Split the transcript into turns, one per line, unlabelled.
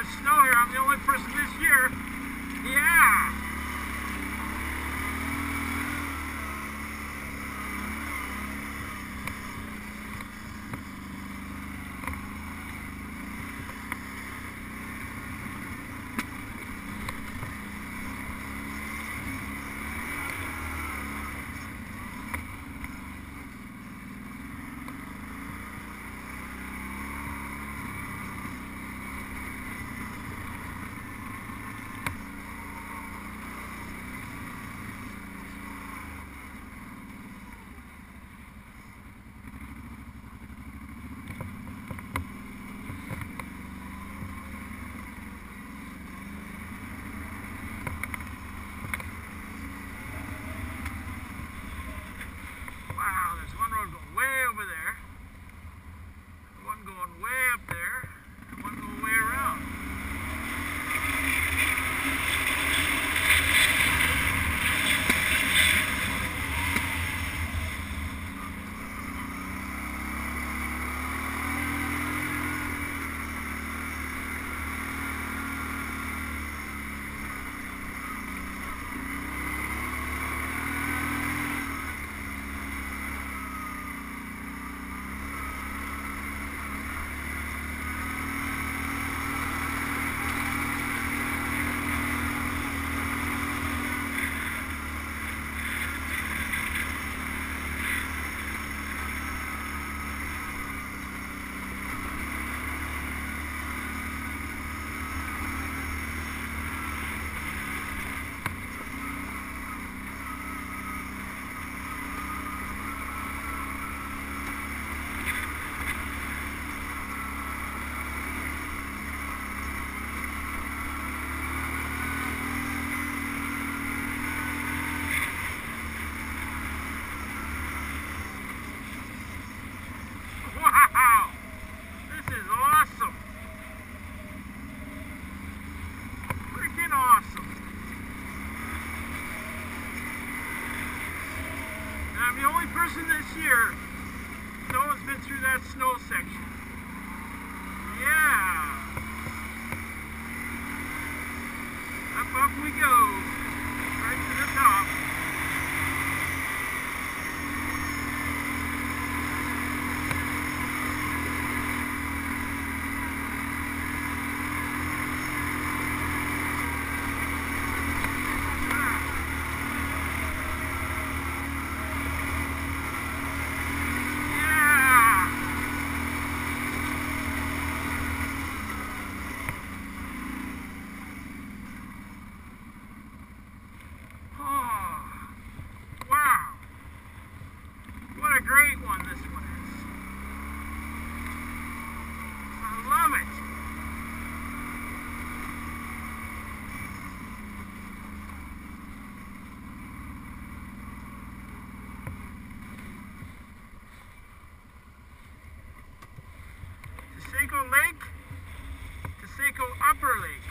of snow here. I'm the only person this year. Yeah. Person this year that has been through that snow section. Taseko Lake, Taseko Upper Lake.